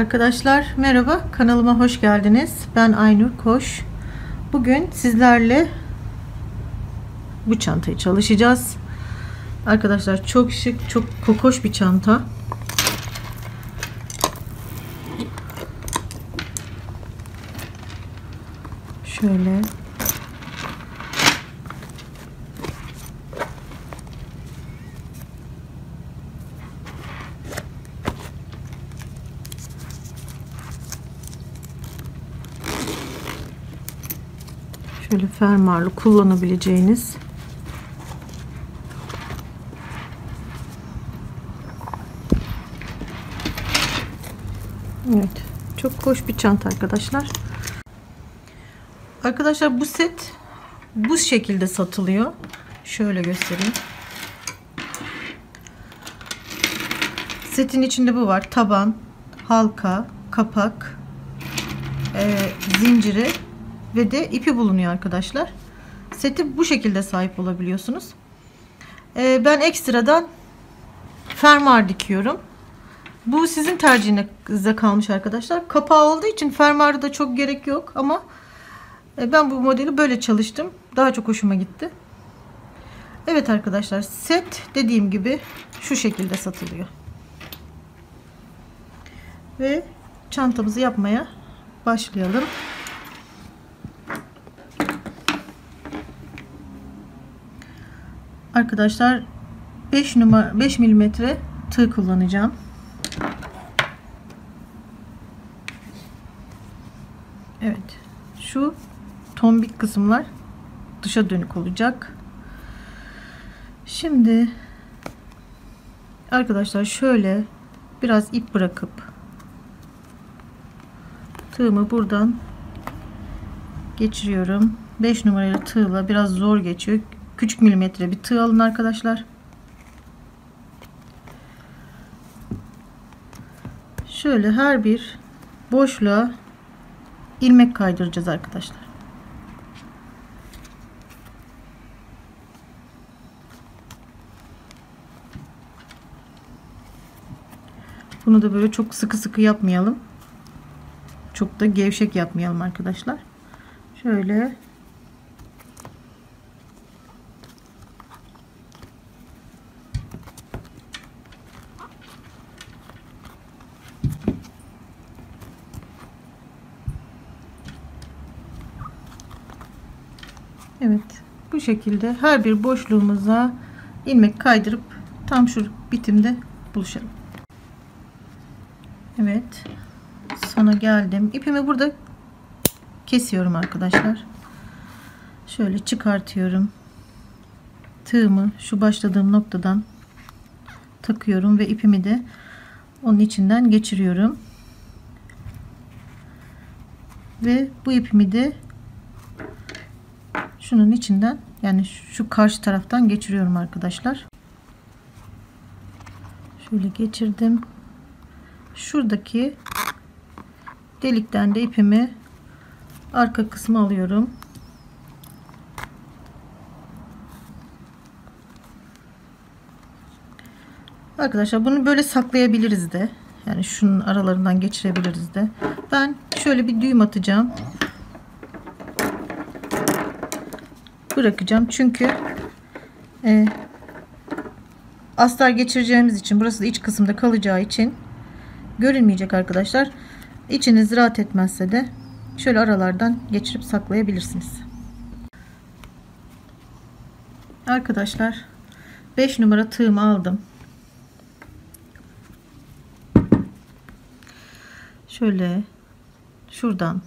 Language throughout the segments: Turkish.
Arkadaşlar merhaba kanalıma hoş geldiniz. Ben Aynur Koş. Bugün sizlerle bu çantayı çalışacağız. Arkadaşlar çok şık, çok kokoş bir çanta. Şöyle Şöyle fermuarlı kullanabileceğiniz Evet. Çok hoş bir çanta arkadaşlar. Arkadaşlar bu set bu şekilde satılıyor. Şöyle göstereyim. Setin içinde bu var. Taban, halka, kapak, e, zinciri ve de ipi bulunuyor arkadaşlar. Seti bu şekilde sahip olabiliyorsunuz. Ee, ben ekstradan fermuar dikiyorum. Bu sizin tercihinize kalmış arkadaşlar. Kapağı olduğu için fermuarı da çok gerek yok ama e, ben bu modeli böyle çalıştım. Daha çok hoşuma gitti. Evet arkadaşlar set dediğim gibi şu şekilde satılıyor. Ve çantamızı yapmaya başlayalım. Arkadaşlar 5 numara 5 milimetre tığ kullanacağım. Evet. Şu tombik kısımlar dışa dönük olacak. Şimdi arkadaşlar şöyle biraz ip bırakıp tığımı buradan geçiriyorum. 5 numaralı tığla biraz zor geçiyor küçük milimetre bir tığ alın arkadaşlar. Şöyle her bir boşluğa ilmek kaydıracağız arkadaşlar. Bunu da böyle çok sıkı sıkı yapmayalım. Çok da gevşek yapmayalım arkadaşlar. Şöyle Evet bu şekilde her bir boşluğumuza ilmek kaydırıp tam şu bitimde buluşalım. Evet sona geldim. İpimi burada kesiyorum arkadaşlar. Şöyle çıkartıyorum. Tığımı şu başladığım noktadan takıyorum ve ipimi de onun içinden geçiriyorum. Ve bu ipimi de şunun içinden yani şu karşı taraftan geçiriyorum arkadaşlar. Şöyle geçirdim. Şuradaki delikten de ipimi arka kısmı alıyorum. Arkadaşlar bunu böyle saklayabiliriz de. Yani şunun aralarından geçirebiliriz de. Ben şöyle bir düğüm atacağım. Bırakacağım. Çünkü e, astar geçireceğimiz için burası da iç kısımda kalacağı için görünmeyecek arkadaşlar. İçiniz rahat etmezse de şöyle aralardan geçirip saklayabilirsiniz. Arkadaşlar 5 numara tığımı aldım. Şöyle şuradan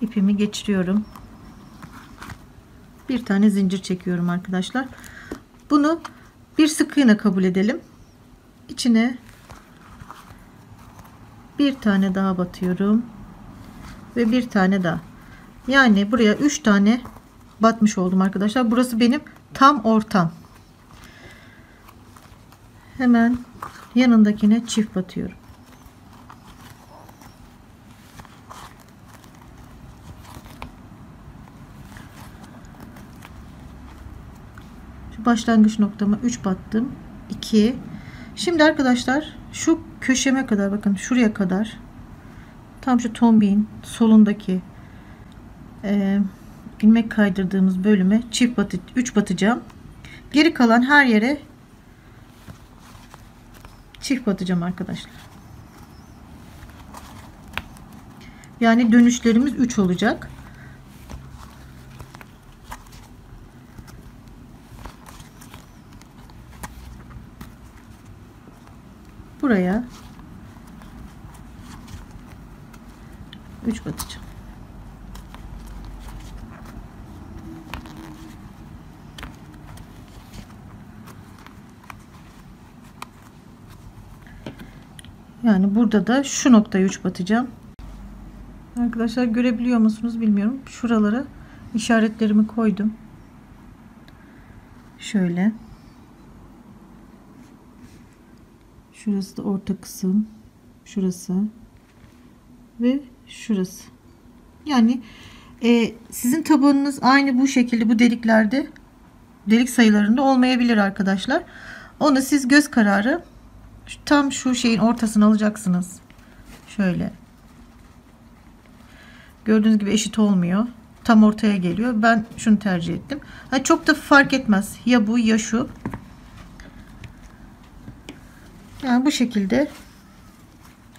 ipimi geçiriyorum. Bir tane zincir çekiyorum arkadaşlar. Bunu bir sık iğne kabul edelim. İçine bir tane daha batıyorum. Ve bir tane daha. Yani buraya 3 tane batmış oldum arkadaşlar. Burası benim tam ortam. Hemen yanındakine çift batıyorum. Başlangıç noktama 3 battım 2 şimdi arkadaşlar şu köşeme kadar bakın şuraya kadar tam şu tombiğin solundaki e, ilmek kaydırdığımız bölüme çift batı 3 batacağım. Geri kalan her yere çift batacağım arkadaşlar. Yani dönüşlerimiz 3 olacak. Buraya 3 batacağım. Yani burada da şu noktaya 3 batacağım. Arkadaşlar görebiliyor musunuz bilmiyorum. Şuralara işaretlerimi koydum. Şöyle. Şurası da orta kısım. Şurası. Ve şurası. Yani e, sizin tabanınız aynı bu şekilde bu deliklerde delik sayılarında olmayabilir arkadaşlar. Onu siz göz kararı tam şu şeyin ortasını alacaksınız. Şöyle. Gördüğünüz gibi eşit olmuyor. Tam ortaya geliyor. Ben şunu tercih ettim. Ha, çok da fark etmez. Ya bu ya şu. Yani bu şekilde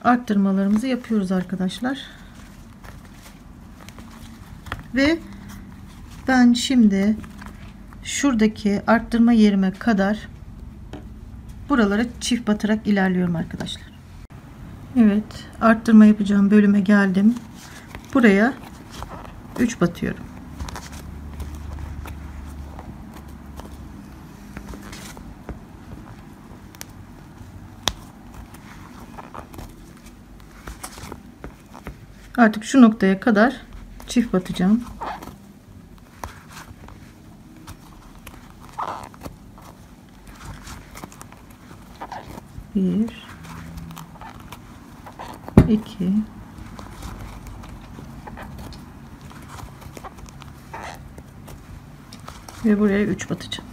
arttırmalarımızı yapıyoruz arkadaşlar. Ve ben şimdi şuradaki arttırma yerime kadar buralara çift batarak ilerliyorum arkadaşlar. Evet arttırma yapacağım bölüme geldim. Buraya 3 batıyorum. Artık şu noktaya kadar çift batacağım. Bir, iki, ve buraya 3 batacağım.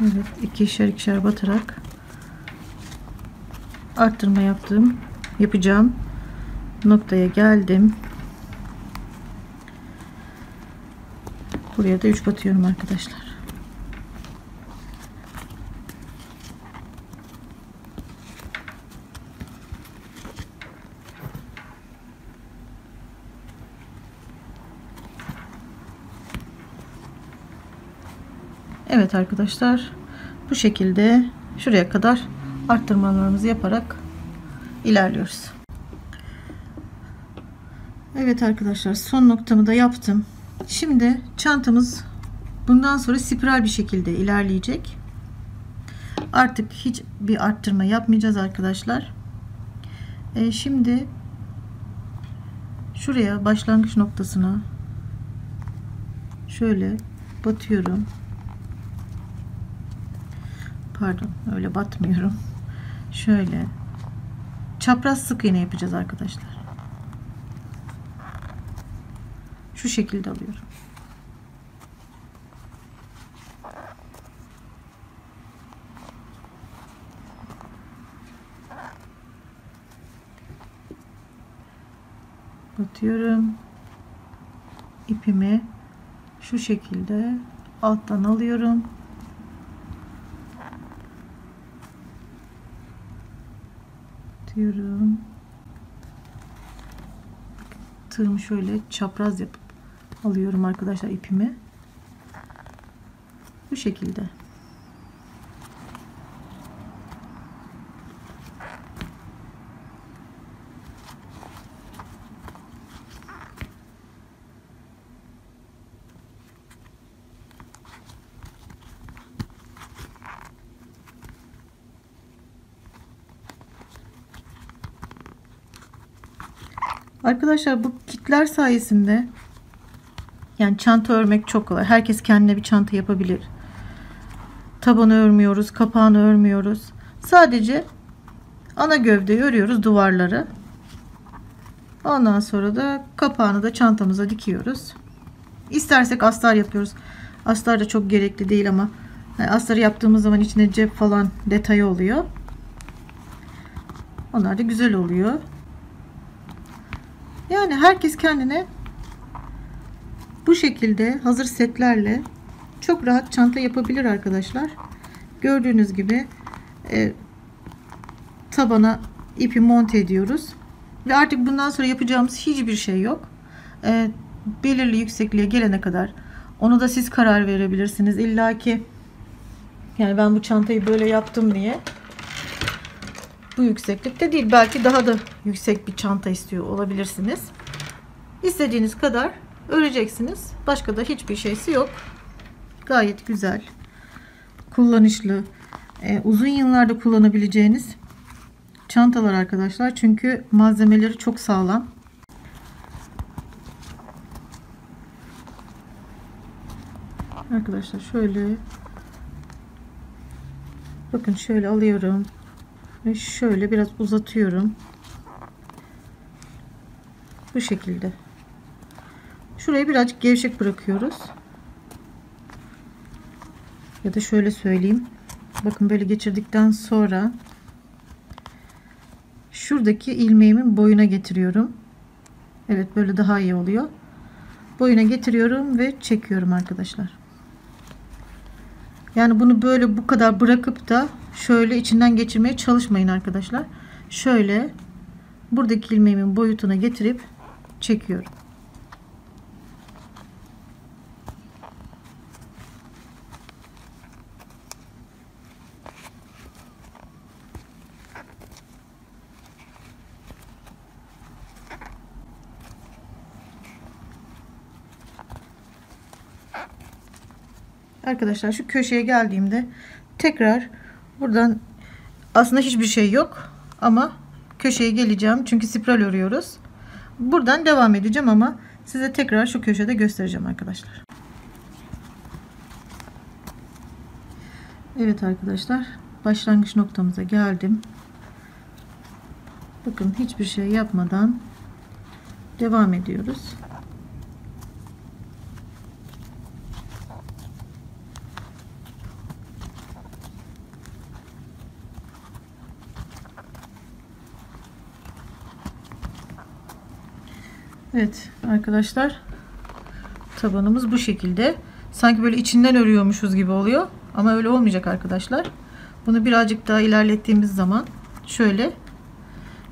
Evet ikişer ikişer batarak arttırma yaptım yapacağım noktaya geldim. Buraya da 3 batıyorum arkadaşlar. Evet arkadaşlar bu şekilde şuraya kadar arttırmalarımızı yaparak ilerliyoruz. Evet arkadaşlar son noktamı da yaptım. Şimdi çantamız bundan sonra spiral bir şekilde ilerleyecek. Artık hiç bir arttırma yapmayacağız arkadaşlar. E şimdi şuraya başlangıç noktasına şöyle batıyorum. Pardon öyle batmıyorum. Şöyle çapraz sık iğne yapacağız arkadaşlar. Şu şekilde alıyorum. batıyorum ipimi şu şekilde alttan alıyorum batıyorum tığımı şöyle çapraz yapıp alıyorum arkadaşlar ipimi. Bu şekilde Arkadaşlar bu kitler sayesinde Yani çanta örmek çok kolay. Herkes kendine bir çanta yapabilir. Tabanı örmüyoruz, kapağını örmüyoruz. Sadece ana gövdeyi örüyoruz duvarları. Ondan sonra da kapağını da çantamıza dikiyoruz. İstersek astar yapıyoruz. Astar da çok gerekli değil ama astarı yaptığımız zaman içine cep falan detayı oluyor. Onlar da güzel oluyor. Yani herkes kendine bu şekilde hazır setlerle çok rahat çanta yapabilir arkadaşlar. Gördüğünüz gibi e, tabana ipi monte ediyoruz. Ve artık bundan sonra yapacağımız hiçbir şey yok. E, belirli yüksekliğe gelene kadar onu da siz karar verebilirsiniz. İlla ki yani ben bu çantayı böyle yaptım diye bu yükseklikte değil. Belki daha da yüksek bir çanta istiyor olabilirsiniz. İstediğiniz kadar öreceksiniz. Başka da hiçbir şeysi yok. Gayet güzel. Kullanışlı. E, uzun yıllarda kullanabileceğiniz çantalar arkadaşlar. Çünkü malzemeleri çok sağlam. Arkadaşlar şöyle bakın şöyle alıyorum ve şöyle biraz uzatıyorum. Bu şekilde. Şurayı birazcık gevşek bırakıyoruz. Ya da şöyle söyleyeyim. Bakın böyle geçirdikten sonra şuradaki ilmeğimin boyuna getiriyorum. Evet böyle daha iyi oluyor. Boyuna getiriyorum ve çekiyorum arkadaşlar. Yani bunu böyle bu kadar bırakıp da şöyle içinden geçirmeye çalışmayın arkadaşlar. Şöyle buradaki ilmeğimin boyutuna getirip çekiyorum. Arkadaşlar şu köşeye geldiğimde tekrar buradan aslında hiçbir şey yok ama köşeye geleceğim çünkü spiral örüyoruz. Buradan devam edeceğim ama size tekrar şu köşede göstereceğim arkadaşlar. Evet arkadaşlar başlangıç noktamıza geldim. Bakın hiçbir şey yapmadan devam ediyoruz. Evet arkadaşlar tabanımız bu şekilde. Sanki böyle içinden örüyormuşuz gibi oluyor. Ama öyle olmayacak arkadaşlar. Bunu birazcık daha ilerlettiğimiz zaman şöyle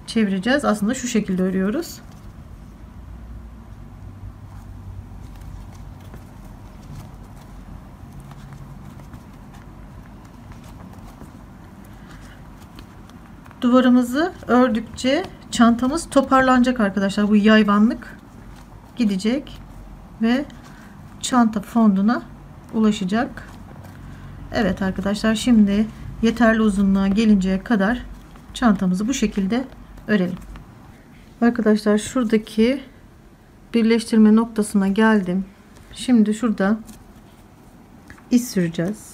çevireceğiz. Aslında şu şekilde örüyoruz. Duvarımızı ördükçe çantamız toparlanacak arkadaşlar. Bu yayvanlık gidecek ve çanta fonduna ulaşacak. Evet arkadaşlar şimdi yeterli uzunluğa gelinceye kadar çantamızı bu şekilde örelim. Arkadaşlar şuradaki birleştirme noktasına geldim. Şimdi şurada iz süreceğiz.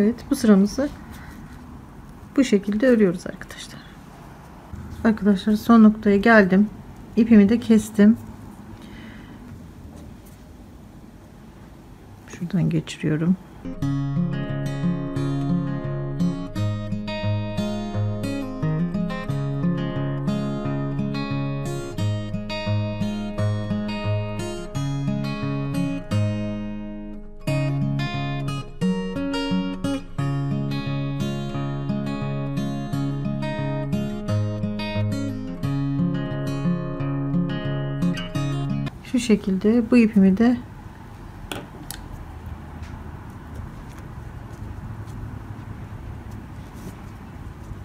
Evet bu sıramızı bu şekilde örüyoruz arkadaşlar. Arkadaşlar son noktaya geldim. İpimi de kestim. Şuradan geçiriyorum. Şu şekilde bu ipimi de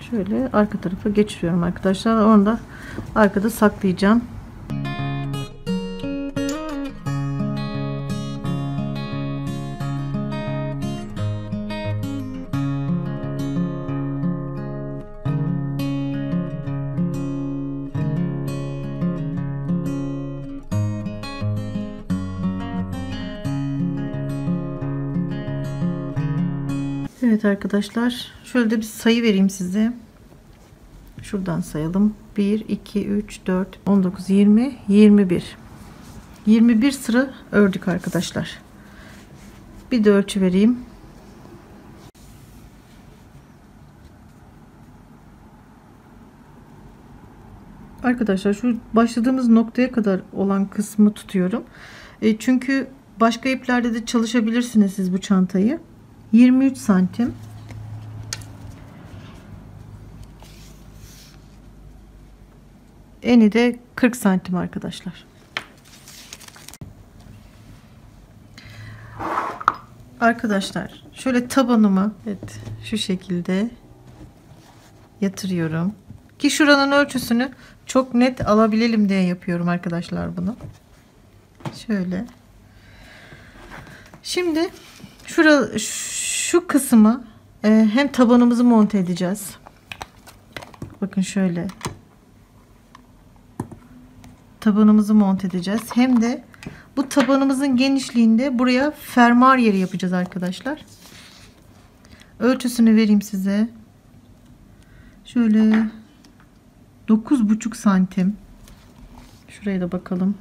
şöyle arka tarafa geçiriyorum arkadaşlar. Onu da arkada saklayacağım Evet arkadaşlar şöyle de bir sayı vereyim size. Şuradan sayalım. 1, 2, 3, 4, 19, 20, 21. 21 sıra ördük arkadaşlar. Bir de ölçü vereyim. Arkadaşlar şu başladığımız noktaya kadar olan kısmı tutuyorum. E, çünkü başka iplerde de çalışabilirsiniz siz bu çantayı. 23 santim. Eni de 40 santim arkadaşlar. Arkadaşlar şöyle tabanımı evet şu şekilde yatırıyorum. Ki şuranın ölçüsünü çok net alabilelim diye yapıyorum arkadaşlar bunu. Şöyle. Şimdi şura, şu kısmı e, hem tabanımızı monte edeceğiz. Bakın şöyle. Tabanımızı monte edeceğiz. Hem de bu tabanımızın genişliğinde buraya fermuar yeri yapacağız arkadaşlar. Ölçüsünü vereyim size. Şöyle 9,5 santim. Şuraya da bakalım.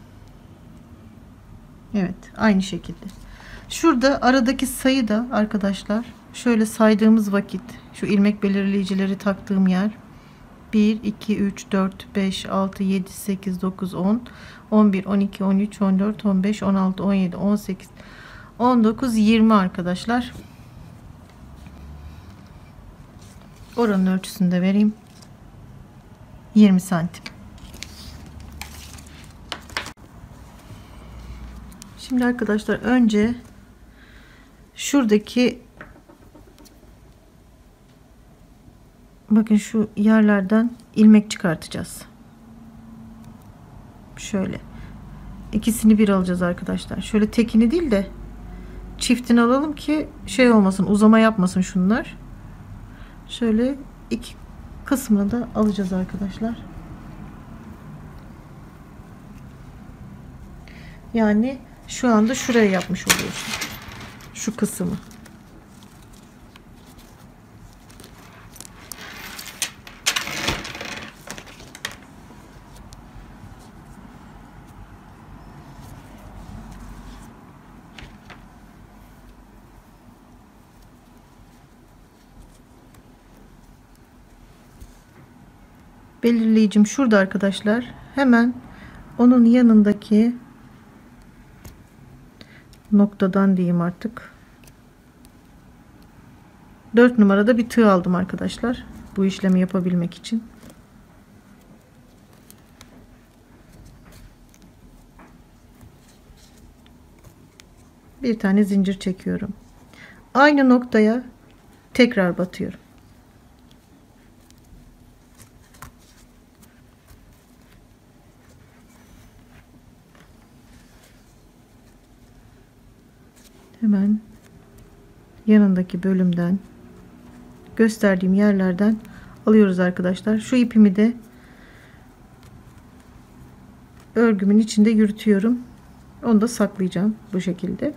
Evet aynı şekilde. Şurada aradaki sayı da arkadaşlar şöyle saydığımız vakit şu ilmek belirleyicileri taktığım yer 1, 2, 3, 4, 5, 6, 7, 8, 9, 10, 11, 12, 13, 14, 15, 16, 17, 18, 19, 20 arkadaşlar. Oranın ölçüsünü de vereyim. 20 santim. Şimdi arkadaşlar önce şuradaki bakın şu yerlerden ilmek çıkartacağız. Şöyle. ikisini bir alacağız arkadaşlar. Şöyle tekini değil de çiftini alalım ki şey olmasın uzama yapmasın şunlar. Şöyle iki kısmını da alacağız arkadaşlar. Yani şu anda şuraya yapmış oluyorsun. Şu kısmı. belirleyicim şurada arkadaşlar. Hemen onun yanındaki noktadan diyeyim artık. 4 numarada bir tığ aldım arkadaşlar. Bu işlemi yapabilmek için. Bir tane zincir çekiyorum. Aynı noktaya tekrar batıyorum. hemen yanındaki bölümden gösterdiğim yerlerden alıyoruz arkadaşlar. Şu ipimi de örgümün içinde yürütüyorum. Onu da saklayacağım bu şekilde.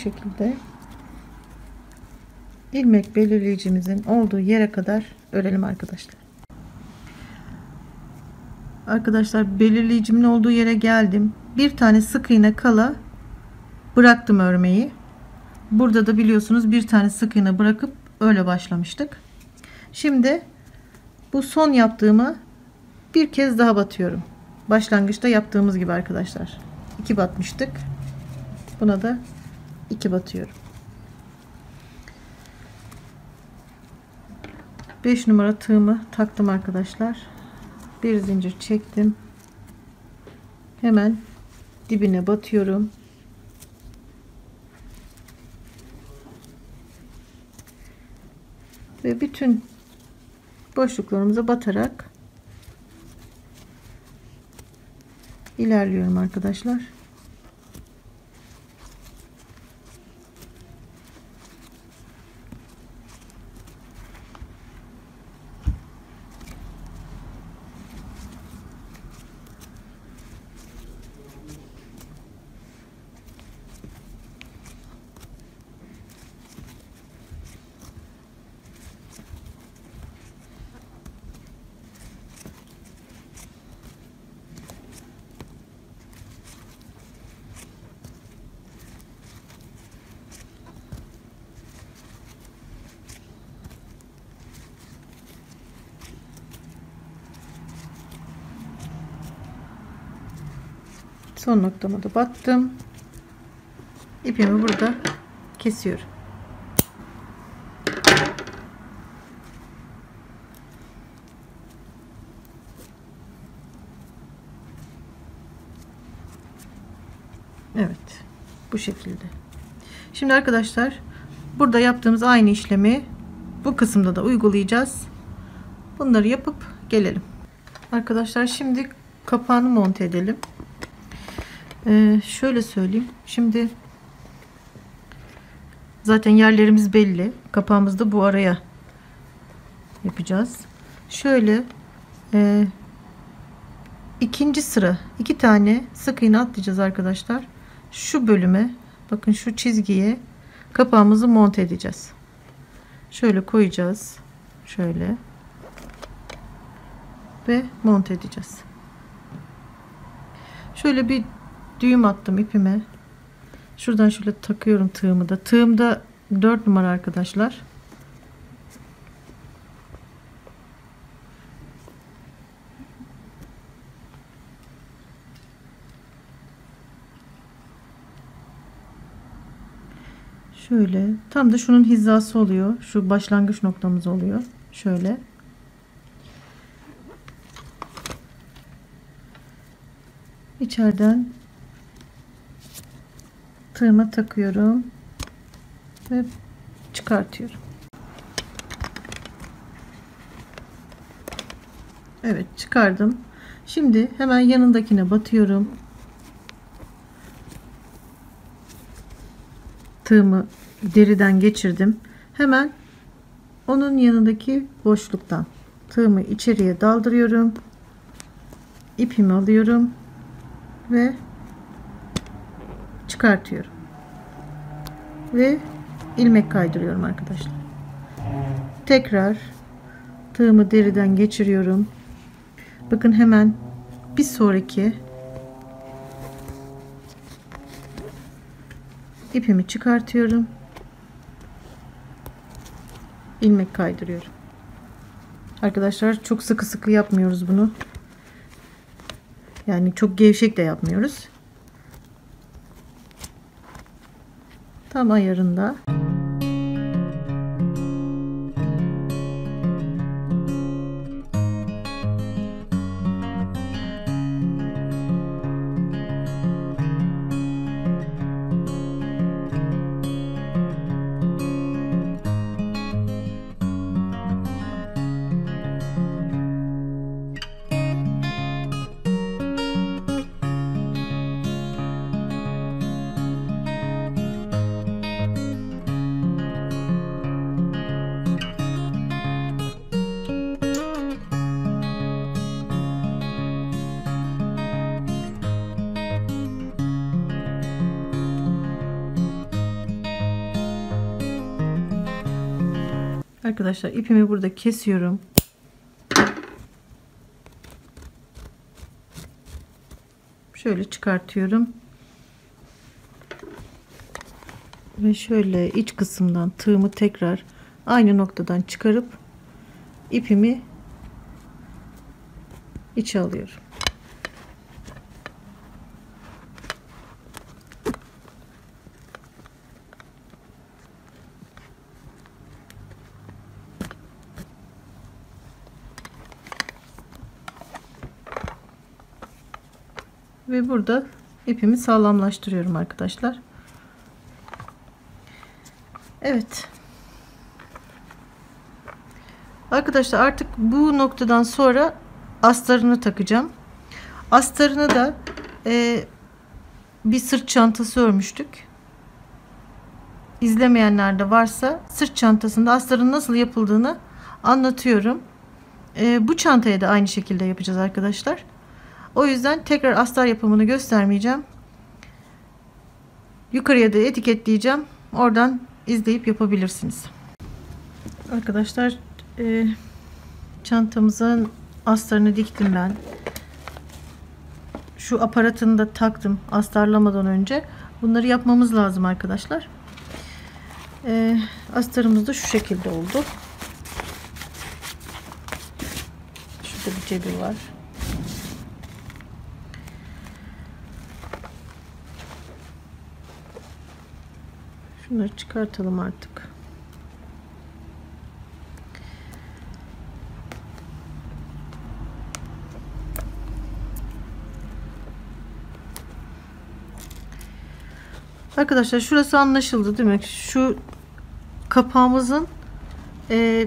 Şekilde ilmek belirleyicimizin olduğu yere kadar örelim arkadaşlar. Arkadaşlar belirleyicimin olduğu yere geldim. Bir tane sık iğne kala bıraktım örmeyi. Burada da biliyorsunuz bir tane sık iğne bırakıp öyle başlamıştık. Şimdi bu son yaptığımı bir kez daha batıyorum. Başlangıçta yaptığımız gibi arkadaşlar. İki batmıştık. Buna da 2 batıyorum. 5 numara tığımı taktım arkadaşlar. Bir zincir çektim. Hemen dibine batıyorum. ve bütün boşluklarımıza batarak ilerliyorum arkadaşlar. Son noktama da battım. İpimi burada kesiyorum. Evet. Bu şekilde. Şimdi arkadaşlar burada yaptığımız aynı işlemi bu kısımda da uygulayacağız. Bunları yapıp gelelim. Arkadaşlar şimdi kapağını monte edelim. Ee, şöyle söyleyeyim. Şimdi zaten yerlerimiz belli. Kapağımızı da bu araya yapacağız. Şöyle e, ikinci sıra iki tane sık iğne atlayacağız arkadaşlar. Şu bölüme bakın şu çizgiye kapağımızı monte edeceğiz. Şöyle koyacağız. Şöyle ve monte edeceğiz. Şöyle bir düğüm attım ipime. Şuradan şöyle takıyorum tığımı da. Tığım da 4 numara arkadaşlar. Şöyle tam da şunun hizası oluyor. Şu başlangıç noktamız oluyor. Şöyle. içeriden tığıma takıyorum ve çıkartıyorum. Evet çıkardım. Şimdi hemen yanındakine batıyorum. Tığımı deriden geçirdim. Hemen onun yanındaki boşluktan tığımı içeriye daldırıyorum. İpimi alıyorum ve çıkartıyorum. Ve ilmek kaydırıyorum arkadaşlar. Tekrar tığımı deriden geçiriyorum. Bakın hemen bir sonraki ipimi çıkartıyorum. ilmek kaydırıyorum. Arkadaşlar çok sıkı sıkı yapmıyoruz bunu. Yani çok gevşek de yapmıyoruz. Tam ayarında. Arkadaşlar ipimi burada kesiyorum. Şöyle çıkartıyorum. Ve şöyle iç kısımdan tığımı tekrar aynı noktadan çıkarıp ipimi içe alıyorum. Ve burada ipimi sağlamlaştırıyorum arkadaşlar. Evet. Arkadaşlar artık bu noktadan sonra astarını takacağım. Astarını da e, bir sırt çantası örmüştük. İzlemeyenler de varsa sırt çantasında astarın nasıl yapıldığını anlatıyorum. E, bu çantaya da aynı şekilde yapacağız arkadaşlar. O yüzden tekrar astar yapımını göstermeyeceğim. Yukarıya da etiketleyeceğim. Oradan izleyip yapabilirsiniz. Arkadaşlar e, çantamızın astarını diktim ben. Şu aparatını da taktım astarlamadan önce. Bunları yapmamız lazım arkadaşlar. E, astarımız da şu şekilde oldu. Şurada bir cebi var. Şunları çıkartalım artık. Arkadaşlar şurası anlaşıldı değil mi? Şu kapağımızın e,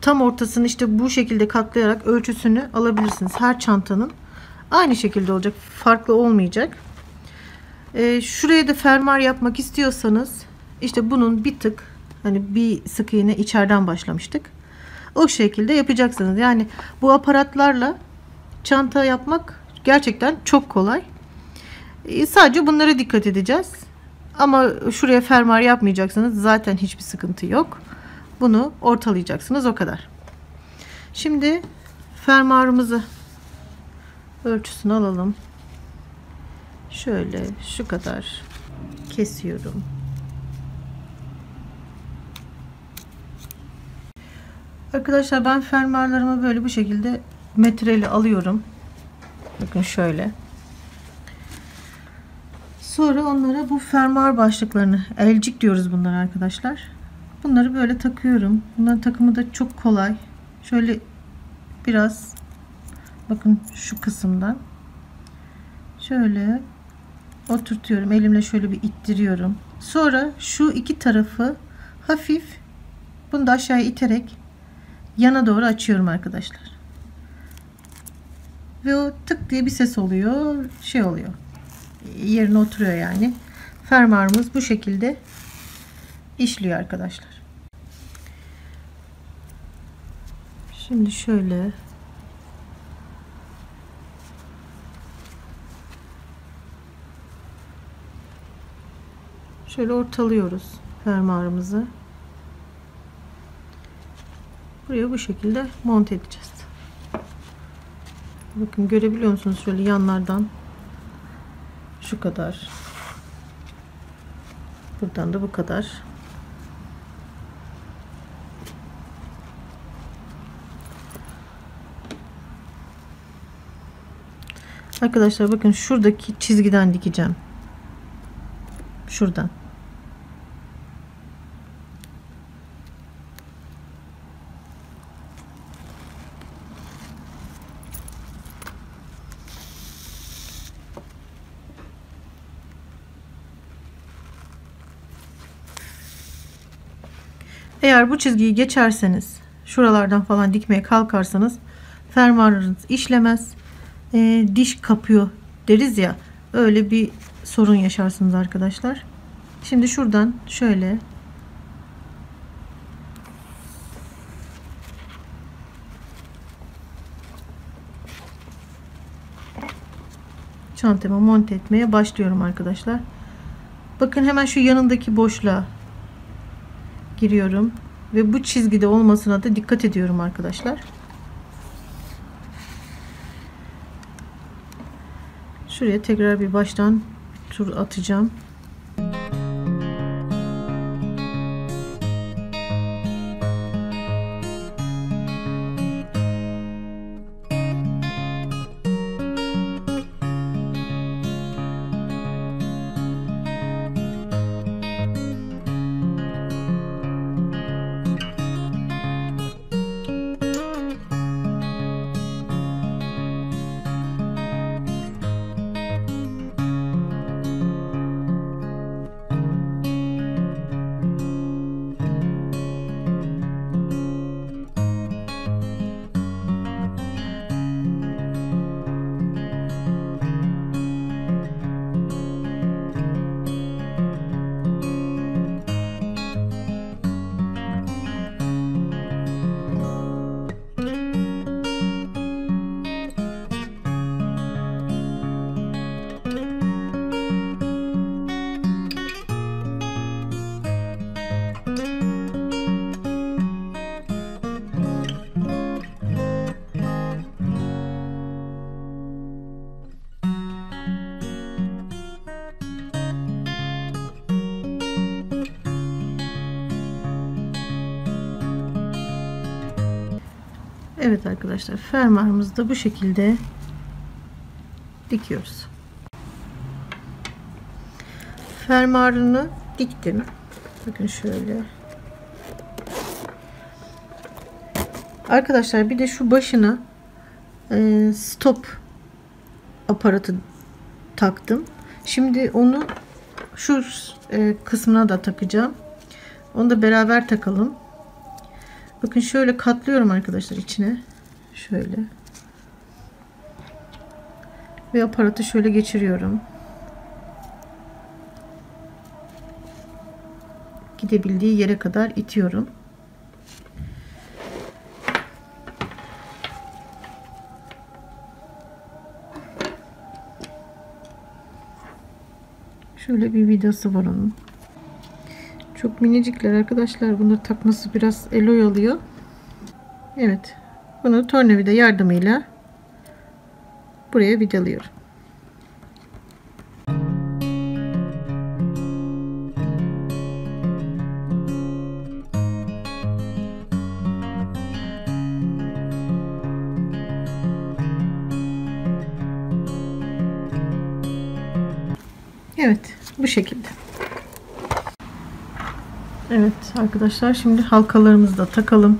tam ortasını işte bu şekilde katlayarak ölçüsünü alabilirsiniz. Her çantanın aynı şekilde olacak. Farklı olmayacak. E, şuraya da fermuar yapmak istiyorsanız işte bunun bir tık hani bir sık iğne içeriden başlamıştık. O şekilde yapacaksınız. Yani bu aparatlarla çanta yapmak gerçekten çok kolay. E, sadece bunlara dikkat edeceğiz. Ama şuraya fermuar yapmayacaksanız zaten hiçbir sıkıntı yok. Bunu ortalayacaksınız o kadar. Şimdi fermuarımızı ölçüsünü alalım. Şöyle şu kadar kesiyorum. Arkadaşlar ben fermuarlarımı böyle bu şekilde metreli alıyorum. Bakın şöyle. Sonra onlara bu fermuar başlıklarını elcik diyoruz bunlar arkadaşlar. Bunları böyle takıyorum. Bunların takımı da çok kolay. Şöyle biraz bakın şu kısımdan şöyle oturtuyorum. Elimle şöyle bir ittiriyorum. Sonra şu iki tarafı hafif bunu da aşağıya iterek yana doğru açıyorum arkadaşlar. Ve o tık diye bir ses oluyor. Şey oluyor. Yerine oturuyor yani. Fermuarımız bu şekilde işliyor arkadaşlar. Şimdi şöyle Şöyle ortalıyoruz fermuarımızı. Buraya bu şekilde monte edeceğiz. Bakın görebiliyor musunuz şöyle yanlardan şu kadar. Buradan da bu kadar. Arkadaşlar bakın şuradaki çizgiden dikeceğim. Şuradan. Eğer bu çizgiyi geçerseniz şuralardan falan dikmeye kalkarsanız fermuarınız işlemez. E, diş kapıyor deriz ya öyle bir sorun yaşarsınız arkadaşlar. Şimdi şuradan şöyle çantamı monte etmeye başlıyorum arkadaşlar. Bakın hemen şu yanındaki boşluğa giriyorum ve bu çizgide olmasına da dikkat ediyorum arkadaşlar. Şuraya tekrar bir baştan tur atacağım. Evet arkadaşlar fermuarımızı da bu şekilde dikiyoruz. Fermuarını diktim. Bakın şöyle. Arkadaşlar bir de şu başına e, stop aparatı taktım. Şimdi onu şu e, kısmına da takacağım. Onu da beraber takalım. Bakın şöyle katlıyorum arkadaşlar içine. Şöyle. Ve aparatı şöyle geçiriyorum. Gidebildiği yere kadar itiyorum. Şöyle bir vidası var onun. Çok minicikler arkadaşlar. Bunları takması biraz el alıyor. Evet. Bunu tornavida yardımıyla buraya vidalıyorum. Arkadaşlar şimdi halkalarımızı da takalım.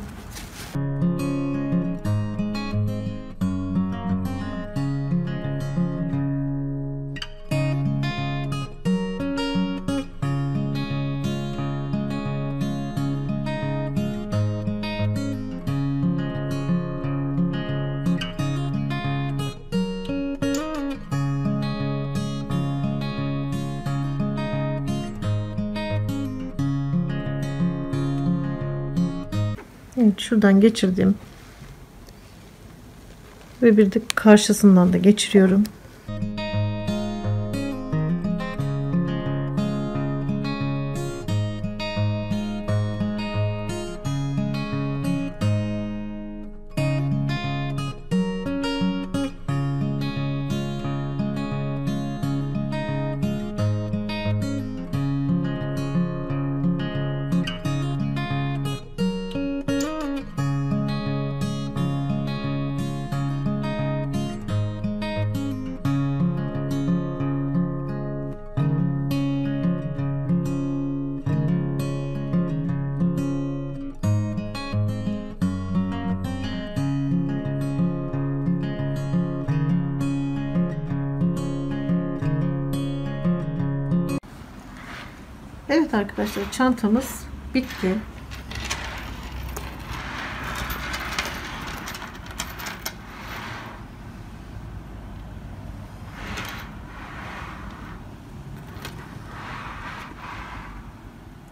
Şuradan geçirdim. Ve bir de karşısından da geçiriyorum. Arkadaşlar çantamız bitti.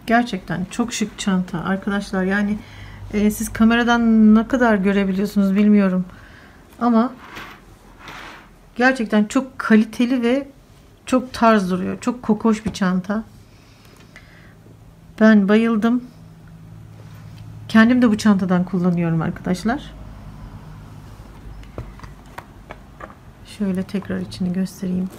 Gerçekten çok şık çanta arkadaşlar. Yani e, siz kameradan ne kadar görebiliyorsunuz bilmiyorum. Ama gerçekten çok kaliteli ve çok tarz duruyor. Çok kokoş bir çanta. Ben bayıldım. Kendim de bu çantadan kullanıyorum arkadaşlar. Şöyle tekrar içini göstereyim.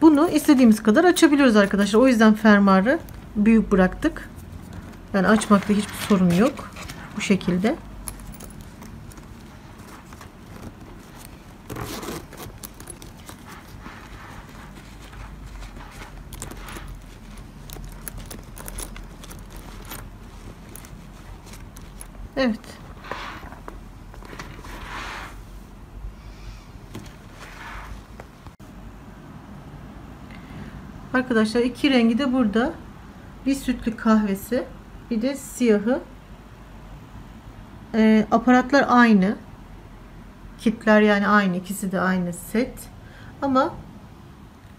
Bunu istediğimiz kadar açabiliyoruz arkadaşlar. O yüzden fermuarı büyük bıraktık. Yani açmakta hiçbir sorun yok. Bu şekilde. Evet. Arkadaşlar iki rengi de burada. Bir sütlü kahvesi, bir de siyahı. Ee, aparatlar aynı. Kitler yani aynı. ikisi de aynı set. Ama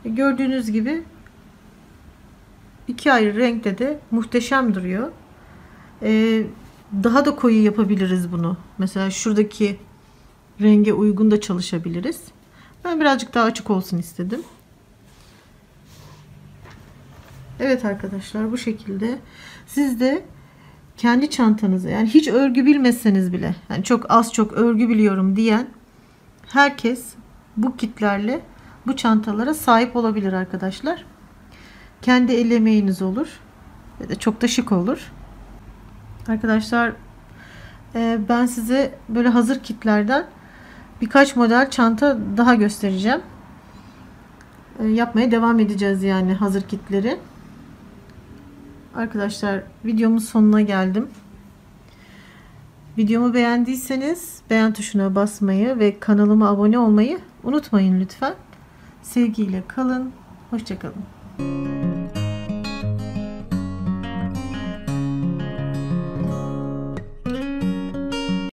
gördüğünüz gibi iki ayrı renkte de muhteşem duruyor. Ee, daha da koyu yapabiliriz bunu. Mesela şuradaki renge uygun da çalışabiliriz. Ben birazcık daha açık olsun istedim. Evet arkadaşlar bu şekilde siz de kendi çantanızı yani hiç örgü bilmeseniz bile yani çok az çok örgü biliyorum diyen herkes bu kitlerle bu çantalara sahip olabilir arkadaşlar. Kendi el olur ve de çok da şık olur. Arkadaşlar e, ben size böyle hazır kitlerden birkaç model çanta daha göstereceğim. E, yapmaya devam edeceğiz yani hazır kitleri. Arkadaşlar videomun sonuna geldim. Videomu beğendiyseniz beğen tuşuna basmayı ve kanalıma abone olmayı unutmayın lütfen. Sevgiyle kalın. Hoşçakalın.